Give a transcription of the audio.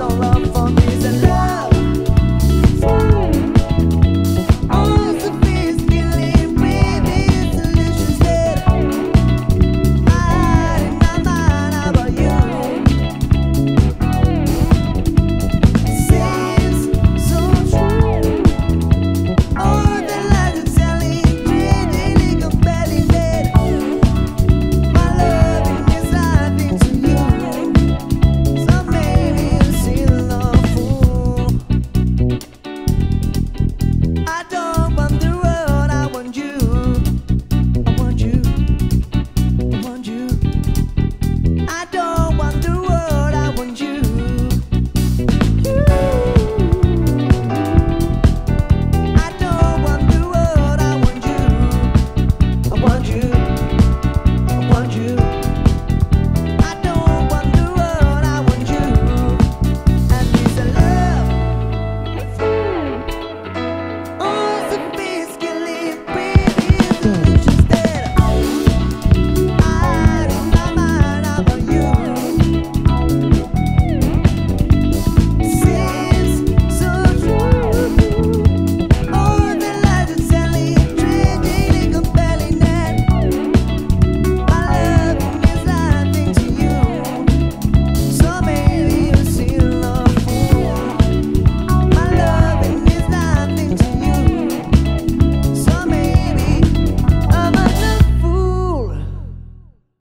all up for